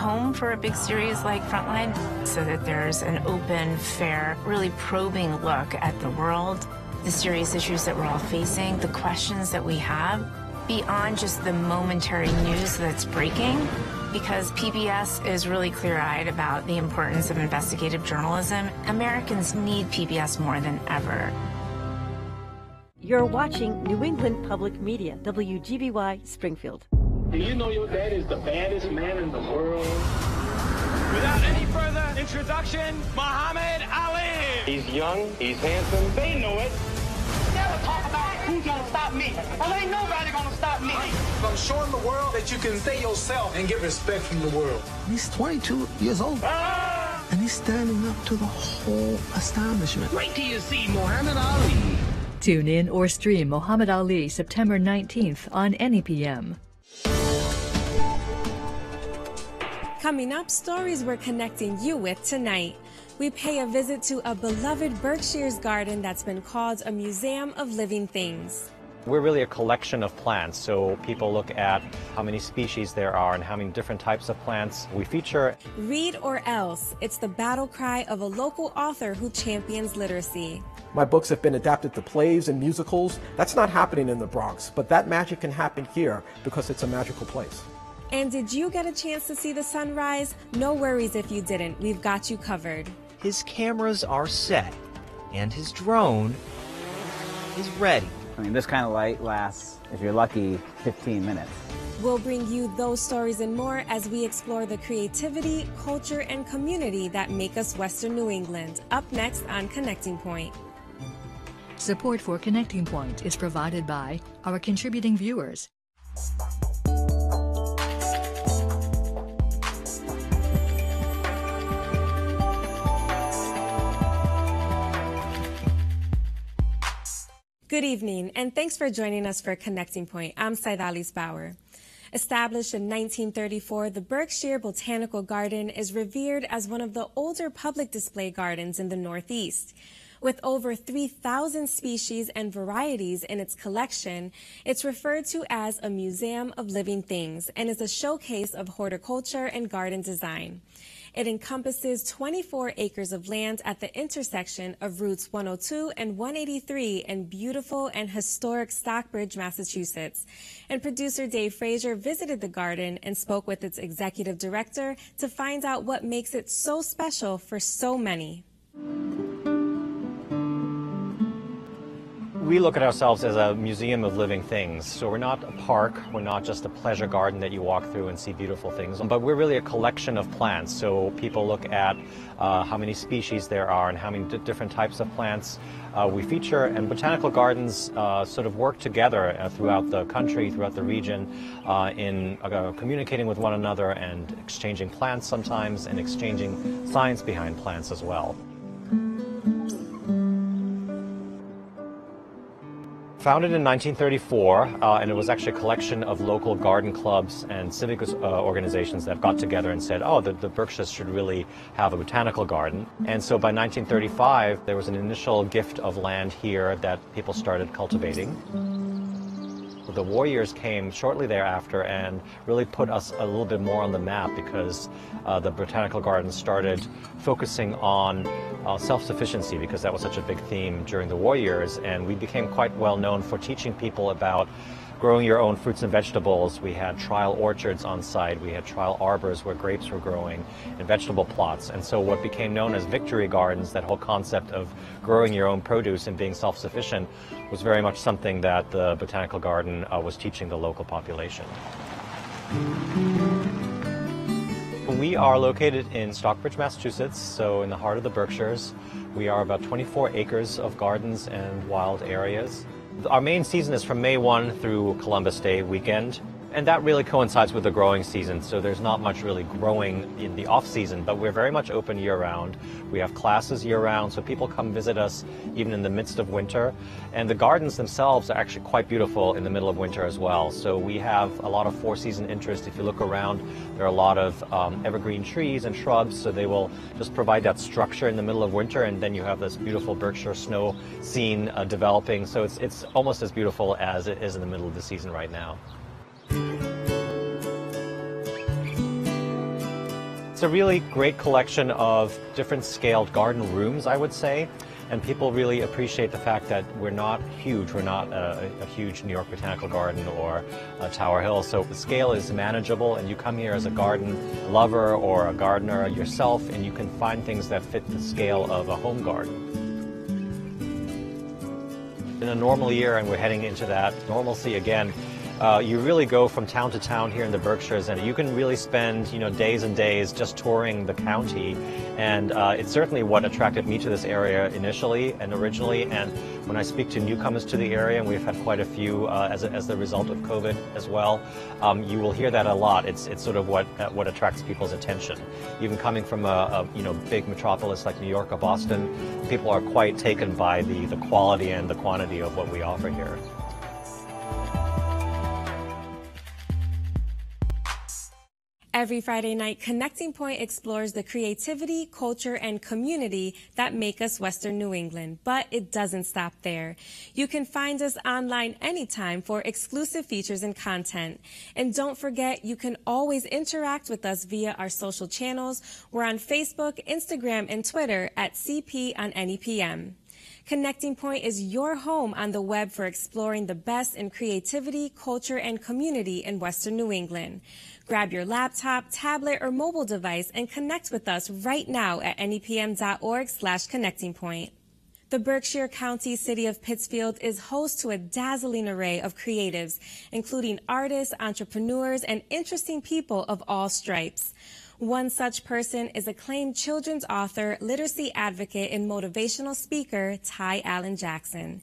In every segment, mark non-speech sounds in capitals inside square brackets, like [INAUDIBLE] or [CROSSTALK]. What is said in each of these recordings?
home for a big series like Frontline so that there's an open, fair, really probing look at the world, the serious issues that we're all facing, the questions that we have beyond just the momentary news that's breaking because PBS is really clear-eyed about the importance of investigative journalism. Americans need PBS more than ever. You're watching New England Public Media, WGBY Springfield. Do you know your dad is the baddest man in the world? Without any further introduction, Muhammad Ali. He's young, he's handsome. They know it. Never talk about who's gonna stop me. Well, ain't nobody gonna stop me. I'm showing the world that you can stay yourself and get respect from the world. He's 22 years old. Ah! And he's standing up to the whole establishment. Wait till you see Muhammad Ali. Tune in or stream Muhammad Ali September 19th on NEPM. Coming up, stories we're connecting you with tonight. We pay a visit to a beloved Berkshire's garden that's been called a museum of living things. We're really a collection of plants, so people look at how many species there are and how many different types of plants we feature. Read or else, it's the battle cry of a local author who champions literacy. My books have been adapted to plays and musicals. That's not happening in the Bronx, but that magic can happen here because it's a magical place. And did you get a chance to see the sunrise? No worries if you didn't, we've got you covered. His cameras are set, and his drone is ready. I mean, this kind of light lasts, if you're lucky, 15 minutes. We'll bring you those stories and more as we explore the creativity, culture, and community that make us Western New England. Up next on Connecting Point. Support for Connecting Point is provided by our contributing viewers. Good evening, and thanks for joining us for Connecting Point. I'm Zydalis Bauer. Established in 1934, the Berkshire Botanical Garden is revered as one of the older public display gardens in the Northeast. With over 3,000 species and varieties in its collection, it's referred to as a museum of living things and is a showcase of horticulture and garden design. It encompasses 24 acres of land at the intersection of routes 102 and 183 in beautiful and historic Stockbridge, Massachusetts. And producer Dave Frazier visited the garden and spoke with its executive director to find out what makes it so special for so many. We look at ourselves as a museum of living things. So we're not a park, we're not just a pleasure garden that you walk through and see beautiful things, but we're really a collection of plants. So people look at uh, how many species there are and how many different types of plants uh, we feature. And botanical gardens uh, sort of work together uh, throughout the country, throughout the region, uh, in uh, communicating with one another and exchanging plants sometimes and exchanging science behind plants as well. Founded in 1934, uh, and it was actually a collection of local garden clubs and civic uh, organizations that got together and said, oh, the, the, Berkshires should really have a botanical garden. And so by 1935, there was an initial gift of land here that people started cultivating. The Warriors came shortly thereafter and really put us a little bit more on the map because uh, the botanical gardens started focusing on uh, self-sufficiency because that was such a big theme during the war years and we became quite well known for teaching people about growing your own fruits and vegetables. We had trial orchards on site. We had trial arbors where grapes were growing and vegetable plots. And so what became known as victory gardens, that whole concept of growing your own produce and being self-sufficient was very much something that the botanical garden uh, was teaching the local population. We are located in Stockbridge, Massachusetts, so in the heart of the Berkshires. We are about 24 acres of gardens and wild areas. Our main season is from May 1 through Columbus Day weekend. And that really coincides with the growing season, so there's not much really growing in the off season, but we're very much open year round. We have classes year round, so people come visit us even in the midst of winter. And the gardens themselves are actually quite beautiful in the middle of winter as well. So we have a lot of four season interest. If you look around, there are a lot of um, evergreen trees and shrubs, so they will just provide that structure in the middle of winter, and then you have this beautiful Berkshire snow scene uh, developing. So it's, it's almost as beautiful as it is in the middle of the season right now. It's a really great collection of different scaled garden rooms, I would say. And people really appreciate the fact that we're not huge. We're not a, a huge New York Botanical Garden or a Tower Hill. So the scale is manageable, and you come here as a garden lover or a gardener yourself, and you can find things that fit the scale of a home garden. In a normal year, and we're heading into that normalcy again, uh, you really go from town to town here in the Berkshires, and you can really spend you know days and days just touring the county. And uh, it's certainly what attracted me to this area initially and originally. And when I speak to newcomers to the area, and we've had quite a few uh, as, a, as the result of COVID as well, um, you will hear that a lot. It's it's sort of what uh, what attracts people's attention. Even coming from a, a you know big metropolis like New York or Boston, people are quite taken by the the quality and the quantity of what we offer here. Every Friday night, Connecting Point explores the creativity, culture, and community that make us Western New England. But it doesn't stop there. You can find us online anytime for exclusive features and content. And don't forget, you can always interact with us via our social channels. We're on Facebook, Instagram, and Twitter at CP on NEPM. Connecting Point is your home on the web for exploring the best in creativity, culture, and community in Western New England. Grab your laptop, tablet, or mobile device and connect with us right now at nepm.org slash connecting point. The Berkshire County City of Pittsfield is host to a dazzling array of creatives, including artists, entrepreneurs, and interesting people of all stripes. One such person is acclaimed children's author, literacy advocate, and motivational speaker, Ty Allan Jackson.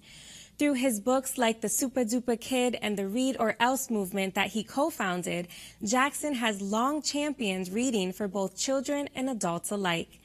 Through his books like The Super Duper Kid and the Read or Else movement that he co-founded, Jackson has long championed reading for both children and adults alike.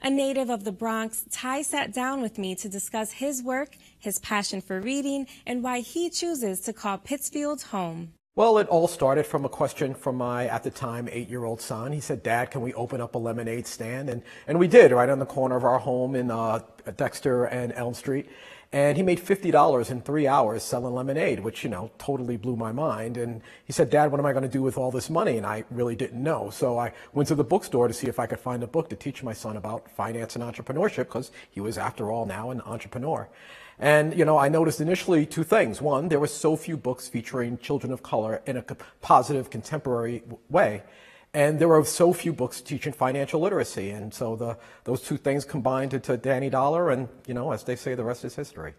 A native of the Bronx, Ty sat down with me to discuss his work, his passion for reading, and why he chooses to call Pittsfield home. Well, it all started from a question from my, at the time, eight-year-old son. He said, Dad, can we open up a lemonade stand? And, and we did, right on the corner of our home in uh, Dexter and Elm Street. And he made $50 in three hours selling lemonade, which, you know, totally blew my mind. And he said, Dad, what am I going to do with all this money? And I really didn't know. So I went to the bookstore to see if I could find a book to teach my son about finance and entrepreneurship because he was, after all, now an entrepreneur. And, you know, I noticed initially two things. One, there were so few books featuring children of color in a positive, contemporary way. And there are so few books teaching financial literacy. And so the, those two things combined into Danny Dollar. And, you know, as they say, the rest is history.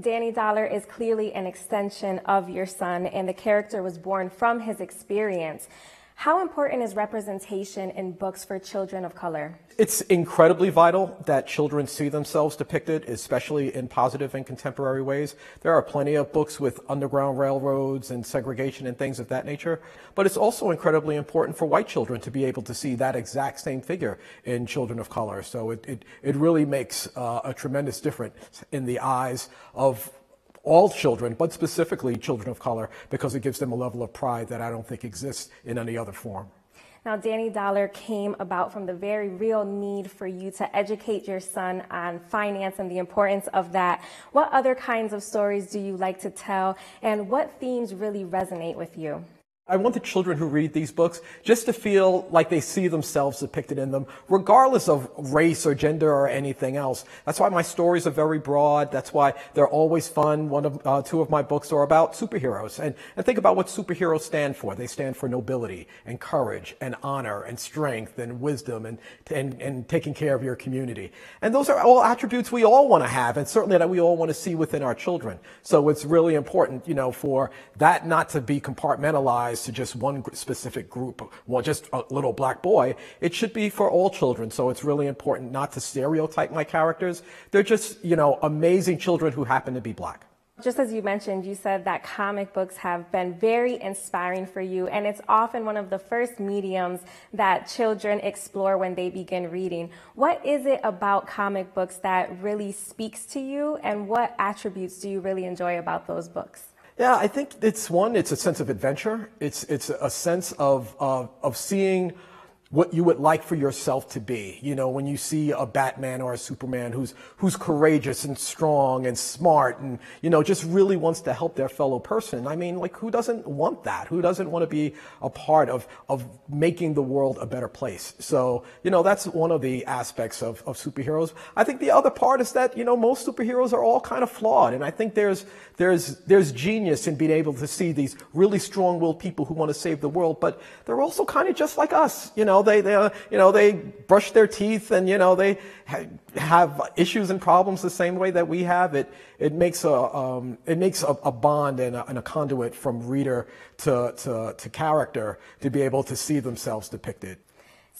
Danny Dollar is clearly an extension of your son, and the character was born from his experience. How important is representation in books for children of color? It's incredibly vital that children see themselves depicted, especially in positive and contemporary ways. There are plenty of books with underground railroads and segregation and things of that nature, but it's also incredibly important for white children to be able to see that exact same figure in children of color. So it, it, it really makes uh, a tremendous difference in the eyes of all children, but specifically children of color, because it gives them a level of pride that I don't think exists in any other form. Now, Danny Dollar came about from the very real need for you to educate your son on finance and the importance of that. What other kinds of stories do you like to tell, and what themes really resonate with you? I want the children who read these books just to feel like they see themselves depicted in them, regardless of race or gender or anything else. That's why my stories are very broad. That's why they're always fun. One of, uh, two of my books are about superheroes. And, and think about what superheroes stand for. They stand for nobility and courage and honor and strength and wisdom and, and, and taking care of your community. And those are all attributes we all want to have and certainly that we all want to see within our children. So it's really important, you know, for that not to be compartmentalized to just one specific group, well, just a little black boy. It should be for all children. So it's really important not to stereotype my characters. They're just, you know, amazing children who happen to be black. Just as you mentioned, you said that comic books have been very inspiring for you, and it's often one of the first mediums that children explore when they begin reading. What is it about comic books that really speaks to you, and what attributes do you really enjoy about those books? Yeah, I think it's one, it's a sense of adventure. It's, it's a sense of, of, of seeing what you would like for yourself to be. You know, when you see a Batman or a Superman who's who's courageous and strong and smart and you know just really wants to help their fellow person. I mean, like who doesn't want that? Who doesn't want to be a part of of making the world a better place? So, you know, that's one of the aspects of, of superheroes. I think the other part is that, you know, most superheroes are all kind of flawed. And I think there's there's there's genius in being able to see these really strong-willed people who want to save the world, but they're also kind of just like us, you know know, they, they, you know, they brush their teeth and, you know, they ha- have issues and problems the same way that we have. It, it makes a, um, it makes a, a bond and a, and a, conduit from reader to, to, to character to be able to see themselves depicted.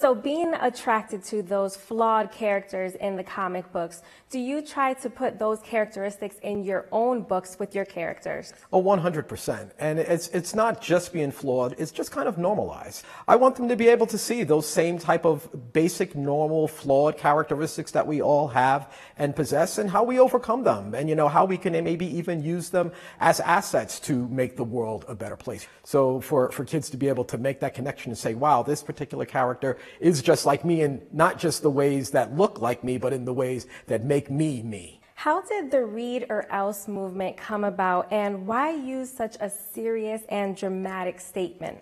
So, being attracted to those flawed characters in the comic books, do you try to put those characteristics in your own books with your characters? Oh, 100%. And it's, it's not just being flawed, it's just kind of normalized. I want them to be able to see those same type of basic, normal, flawed characteristics that we all have and possess and how we overcome them and, you know, how we can maybe even use them as assets to make the world a better place. So, for, for kids to be able to make that connection and say, wow, this particular character is just like me and not just the ways that look like me, but in the ways that make me me. How did the read or else movement come about and why use such a serious and dramatic statement?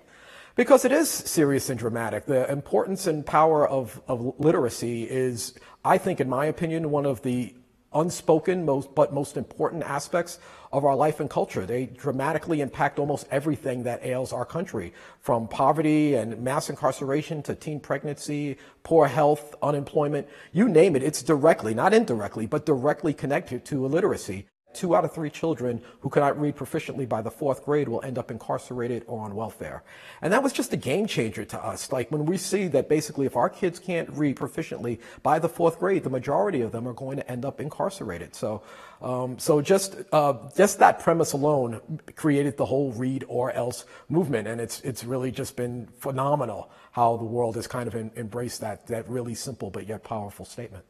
Because it is serious and dramatic. The importance and power of, of literacy is, I think, in my opinion, one of the unspoken most, but most important aspects of our life and culture. They dramatically impact almost everything that ails our country, from poverty and mass incarceration to teen pregnancy, poor health, unemployment, you name it, it's directly, not indirectly, but directly connected to illiteracy. Two out of three children who cannot read proficiently by the fourth grade will end up incarcerated or on welfare. And that was just a game changer to us. Like when we see that basically if our kids can't read proficiently by the fourth grade, the majority of them are going to end up incarcerated. So, um, so just, uh, just that premise alone created the whole read or else movement. And it's, it's really just been phenomenal how the world has kind of in, embraced that, that really simple but yet powerful statement.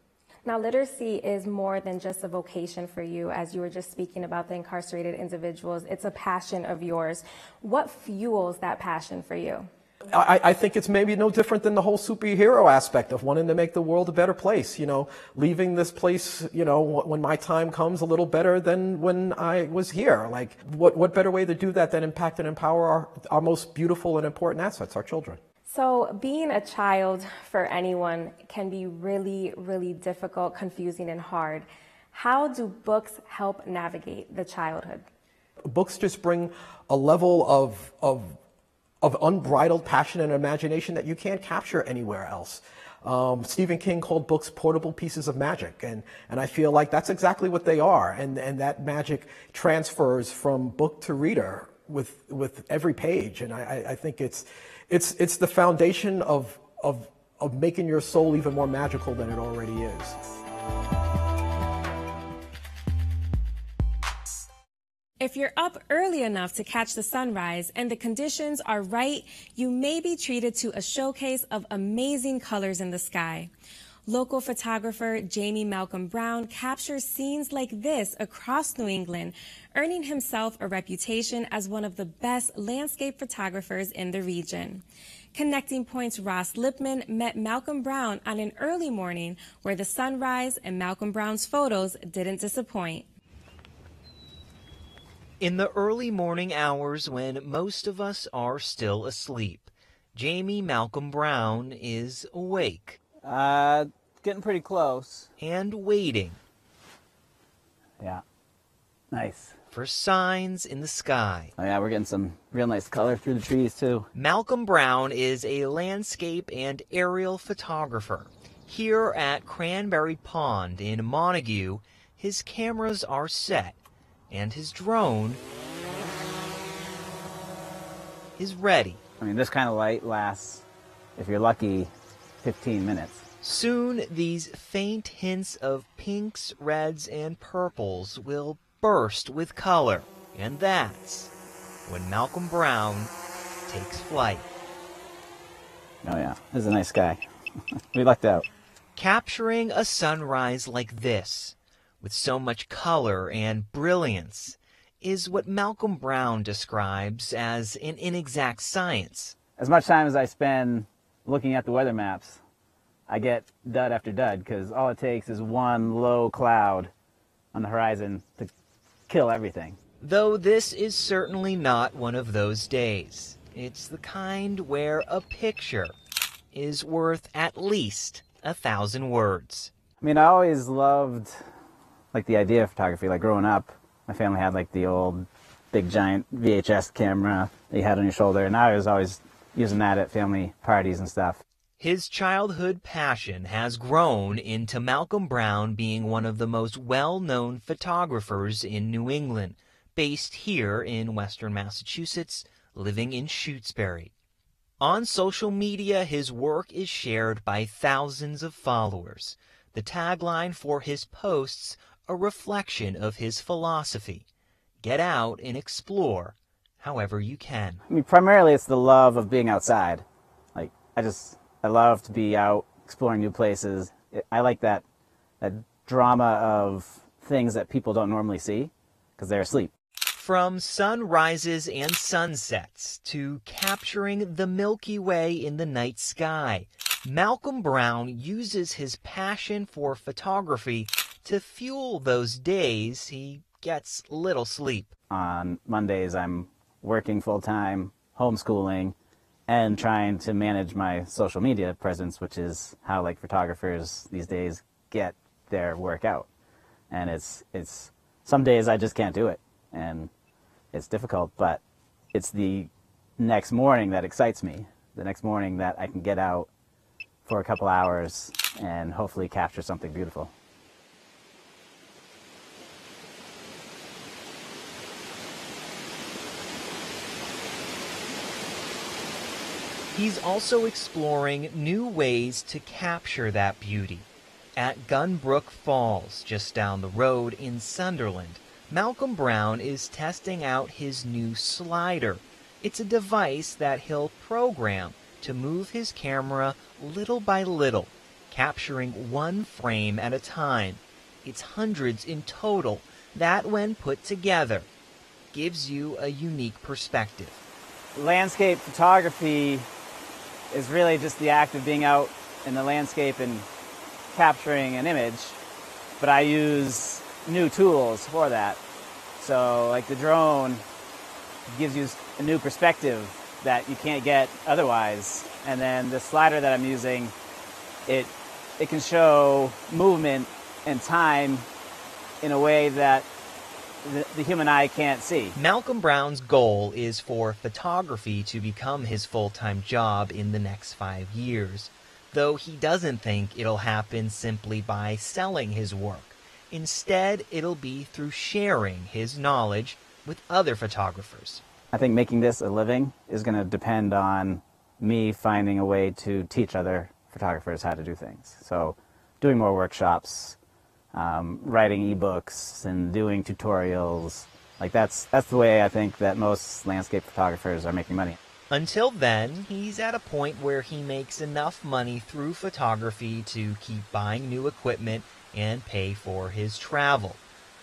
Now, literacy is more than just a vocation for you, as you were just speaking about the incarcerated individuals. It's a passion of yours. What fuels that passion for you? I, I, think it's maybe no different than the whole superhero aspect of wanting to make the world a better place. You know, leaving this place, you know, when my time comes a little better than when I was here. Like, what, what better way to do that than impact and empower our, our most beautiful and important assets, our children? So, being a child for anyone can be really, really difficult, confusing, and hard. How do books help navigate the childhood? Books just bring a level of, of, of unbridled passion and imagination that you can't capture anywhere else. Um, Stephen King called books portable pieces of magic, and, and I feel like that's exactly what they are. And, and that magic transfers from book to reader with, with every page. And I, I think it's, it's, it's the foundation of, of, of making your soul even more magical than it already is. If you're up early enough to catch the sunrise and the conditions are right, you may be treated to a showcase of amazing colors in the sky. Local photographer Jamie Malcom-Brown captures scenes like this across New England, earning himself a reputation as one of the best landscape photographers in the region. Connecting Point's Ross Lipman met Malcom-Brown on an early morning where the sunrise and Malcom-Brown's photos didn't disappoint. In the early morning hours when most of us are still asleep, Jamie Malcom-Brown is awake. Uh, getting pretty close. And waiting. Yeah. Nice. For signs in the sky. Oh, yeah, we're getting some real nice color through the trees, too. Malcom-Brown is a landscape and aerial photographer. Here at Cranberry Pond in Montague, his cameras are set, and his drone is ready. I mean, this kind of light lasts, if you're lucky, 15 minutes. Soon, these faint hints of pinks, reds, and purples will burst with color. And that's when Malcom-Brown takes flight. Oh, yeah. he's a nice guy. [LAUGHS] we lucked out. Capturing a sunrise like this, with so much color and brilliance, is what Malcom-Brown describes as an inexact science. As much time as I spend looking at the weather maps, I get dud after dud because all it takes is one low cloud on the horizon to kill everything. Though this is certainly not one of those days. It's the kind where a picture is worth at least a thousand words. I mean, I always loved like the idea of photography. Like growing up, my family had like the old big giant VHS camera that you had on your shoulder, and I was always using that at family parties and stuff. His childhood passion has grown into Malcom-Brown being one of the most well-known photographers in New England, based here in western Massachusetts, living in Shutesbury. On social media, his work is shared by thousands of followers. The tagline for his posts, a reflection of his philosophy. Get out and explore however you can. I mean, primarily it's the love of being outside. Like, I just, I love to be out exploring new places. I like that, that drama of things that people don't normally see because they're asleep. From sunrises and sunsets to capturing the Milky Way in the night sky, Malcom-Brown uses his passion for photography to fuel those days he gets little sleep. On Mondays, I'm working full time, homeschooling, and trying to manage my social media presence, which is how like photographers these days get their work out. And it's it's some days I just can't do it, and it's difficult. But it's the next morning that excites me. The next morning that I can get out for a couple hours and hopefully capture something beautiful. He's also exploring new ways to capture that beauty. At Gunbrook Falls, just down the road in Sunderland, Malcom-Brown is testing out his new slider. It's a device that he'll program to move his camera little by little, capturing one frame at a time. It's hundreds in total. That, when put together, gives you a unique perspective. Landscape photography is really just the act of being out in the landscape and capturing an image, but I use new tools for that. So, like the drone gives you a new perspective that you can't get otherwise. And then the slider that I'm using, it it can show movement and time in a way that the, the, human eye can't see. Malcom-Brown's goal is for photography to become his full time job in the next five years, though he doesn't think it'll happen simply by selling his work. Instead, it'll be through sharing his knowledge with other photographers. I think making this a living is going to depend on me finding a way to teach other photographers how to do things. So, doing more workshops, um, writing ebooks and doing tutorials. Like that's that's the way I think that most landscape photographers are making money. Until then, he's at a point where he makes enough money through photography to keep buying new equipment and pay for his travel.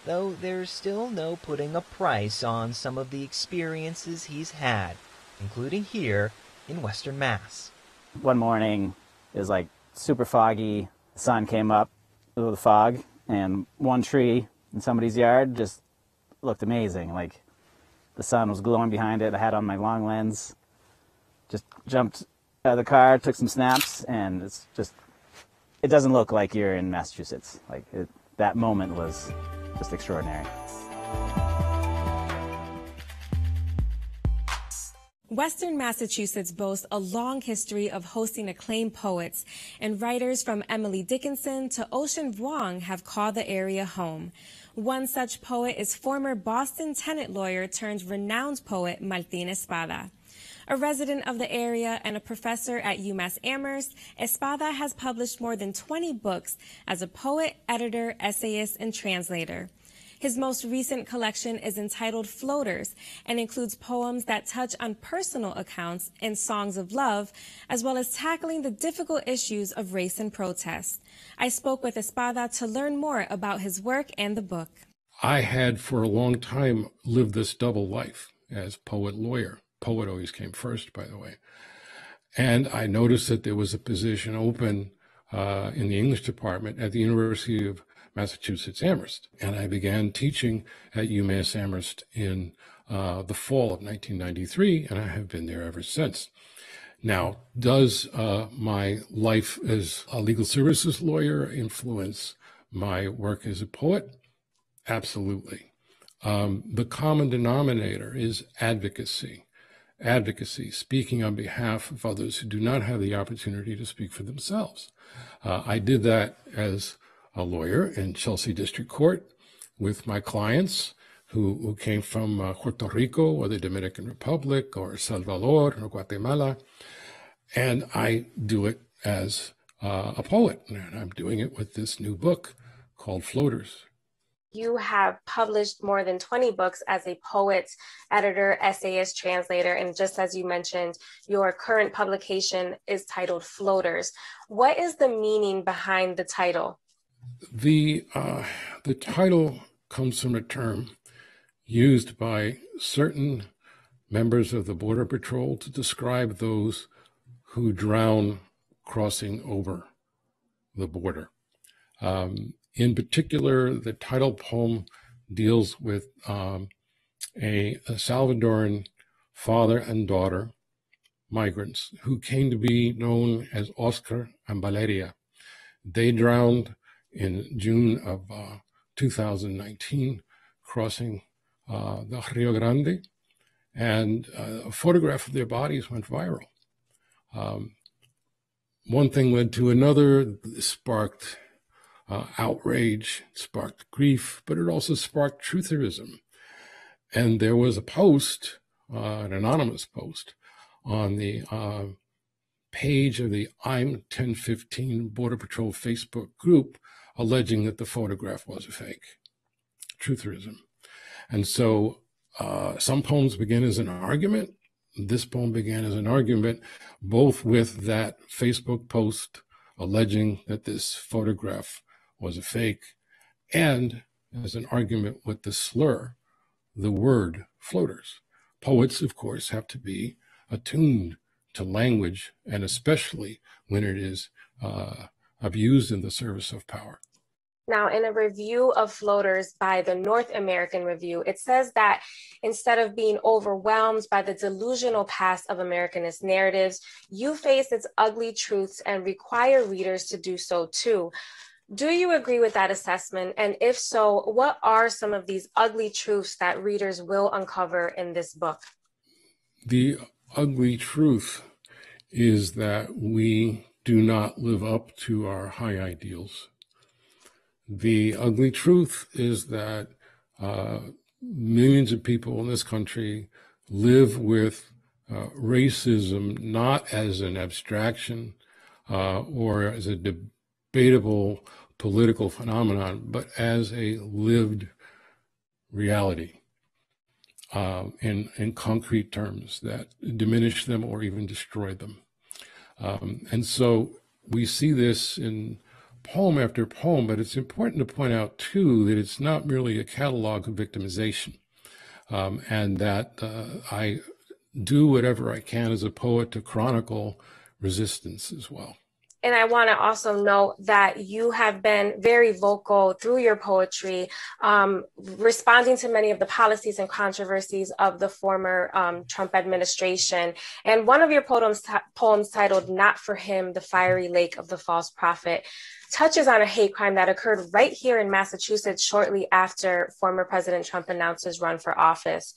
Though there's still no putting a price on some of the experiences he's had, including here in Western Mass. One morning, it was like super foggy. The sun came up through the fog, and one tree in somebody's yard just looked amazing. Like the sun was glowing behind it. I had on my long lens, just jumped out of the car, took some snaps, and it's just, it doesn't look like you're in Massachusetts. Like it, that moment was just extraordinary. Western Massachusetts boasts a long history of hosting acclaimed poets, and writers from Emily Dickinson to Ocean Vuong have called the area home. One such poet is former Boston tenant lawyer turned renowned poet Martín Espada. A resident of the area and a professor at UMass Amherst, Espada has published more than 20 books as a poet, editor, essayist, and translator. His most recent collection is entitled Floaters and includes poems that touch on personal accounts and songs of love, as well as tackling the difficult issues of race and protest. I spoke with Espada to learn more about his work and the book. I had for a long time lived this double life as poet lawyer. Poet always came first, by the way. And I noticed that there was a position open uh, in the English department at the University of Massachusetts Amherst. And I began teaching at UMass Amherst in uh, the fall of 1993, and I have been there ever since. Now, does uh, my life as a legal services lawyer influence my work as a poet? Absolutely. Um, the common denominator is advocacy. Advocacy, speaking on behalf of others who do not have the opportunity to speak for themselves. Uh, I did that as a lawyer in Chelsea District Court with my clients who, who came from uh, Puerto Rico or the Dominican Republic or Salvador or Guatemala. And I do it as uh, a poet. And I'm doing it with this new book called Floaters. You have published more than 20 books as a poet, editor, essayist, translator, and just as you mentioned, your current publication is titled Floaters. What is the meaning behind the title? The, uh, the title comes from a term used by certain members of the Border Patrol to describe those who drown crossing over the border. Um, in particular, the title poem deals with um, a, a Salvadoran father and daughter, migrants, who came to be known as Oscar and Valeria. They drowned in June of uh, 2019, crossing uh, the Rio Grande, and uh, a photograph of their bodies went viral. Um, one thing led to another, sparked uh, outrage, sparked grief, but it also sparked trutherism. And there was a post, uh, an anonymous post, on the uh, page of the I'm 1015 Border Patrol Facebook group alleging that the photograph was a fake. Trutherism. And so uh, some poems begin as an argument. This poem began as an argument, both with that Facebook post alleging that this photograph was a fake, and as an argument with the slur, the word floaters. Poets, of course, have to be attuned to language, and especially when it is uh, abused in the service of power. Now, in a review of floaters by the North American Review, it says that instead of being overwhelmed by the delusional past of Americanist narratives, you face its ugly truths and require readers to do so too. Do you agree with that assessment? And if so, what are some of these ugly truths that readers will uncover in this book? The ugly truth is that we do not live up to our high ideals. The ugly truth is that uh, millions of people in this country live with uh, racism not as an abstraction uh, or as a debatable political phenomenon, but as a lived reality uh, in, in concrete terms that diminish them or even destroy them. Um, and so we see this in poem after poem, but it's important to point out too that it's not merely a catalog of victimization, um, and that uh, I do whatever I can as a poet to chronicle resistance as well. And I want to also note that you have been very vocal through your poetry, um, responding to many of the policies and controversies of the former um, Trump administration. And one of your poems, poems titled Not for Him, The Fiery Lake of the False Prophet, touches on a hate crime that occurred right here in Massachusetts shortly after former President Trump announced his run for office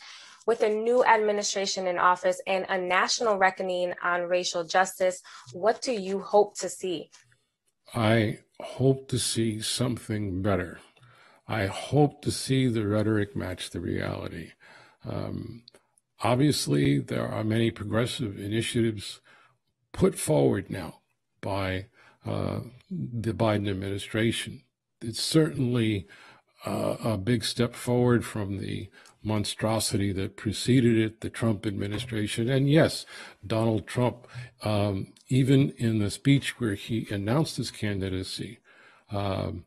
with a new administration in office and a national reckoning on racial justice, what do you hope to see? I hope to see something better. I hope to see the rhetoric match the reality. Um, obviously, there are many progressive initiatives put forward now by uh, the Biden administration. It's certainly uh, a big step forward from the monstrosity that preceded it, the Trump administration. And yes, Donald Trump, um, even in the speech where he announced his candidacy, um,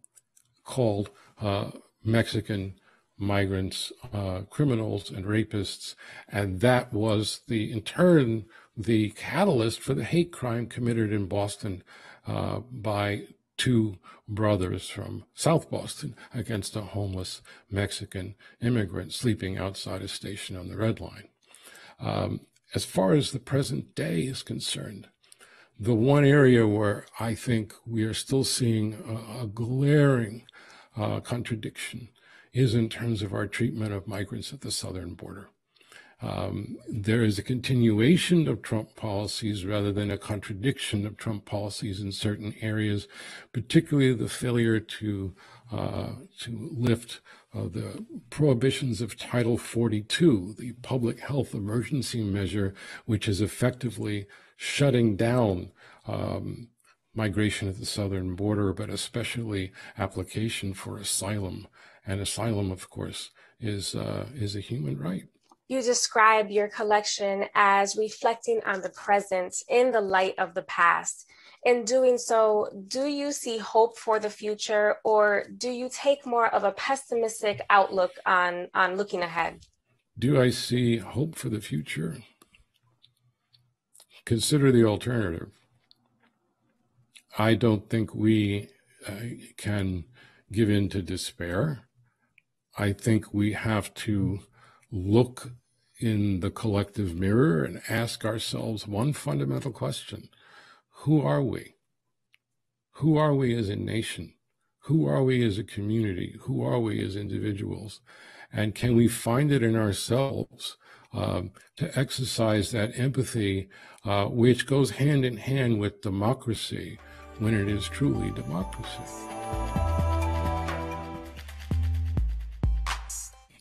called uh, Mexican migrants uh, criminals and rapists. And that was the, in turn, the catalyst for the hate crime committed in Boston uh, by two brothers from South Boston against a homeless Mexican immigrant sleeping outside a station on the Red Line. Um, as far as the present day is concerned, the one area where I think we are still seeing a, a glaring uh, contradiction is in terms of our treatment of migrants at the southern border. Um, there is a continuation of Trump policies rather than a contradiction of Trump policies in certain areas, particularly the failure to uh, to lift uh, the prohibitions of Title 42, the public health emergency measure, which is effectively shutting down um, migration at the southern border, but especially application for asylum. And asylum, of course, is uh, is a human right. You describe your collection as reflecting on the present in the light of the past. In doing so, do you see hope for the future or do you take more of a pessimistic outlook on, on looking ahead? Do I see hope for the future? Consider the alternative. I don't think we uh, can give in to despair. I think we have to look in the collective mirror and ask ourselves one fundamental question Who are we? Who are we as a nation? Who are we as a community? Who are we as individuals? And can we find it in ourselves um, to exercise that empathy, uh, which goes hand in hand with democracy when it is truly democracy?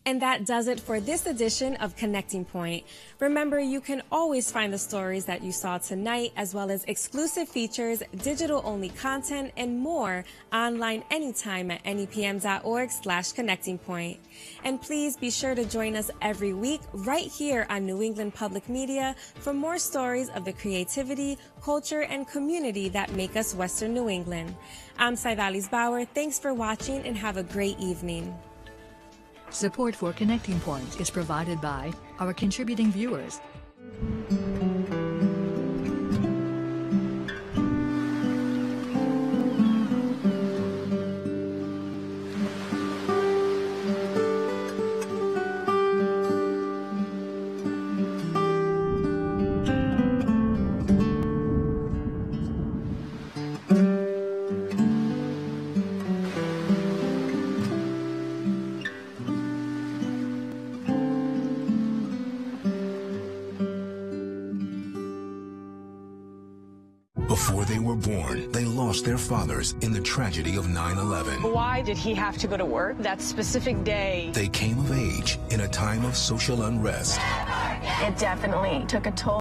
And that does it for this edition of Connecting Point. Remember, you can always find the stories that you saw tonight, as well as exclusive features, digital only content, and more online anytime at nepm.org slash connecting point. And please be sure to join us every week right here on New England Public Media for more stories of the creativity, culture, and community that make us Western New England. I'm Zydalis Bauer. Thanks for watching and have a great evening. Support for Connecting Point is provided by our contributing viewers. Their fathers in the tragedy of 9-11. Why did he have to go to work that specific day? They came of age in a time of social unrest. It definitely took a toll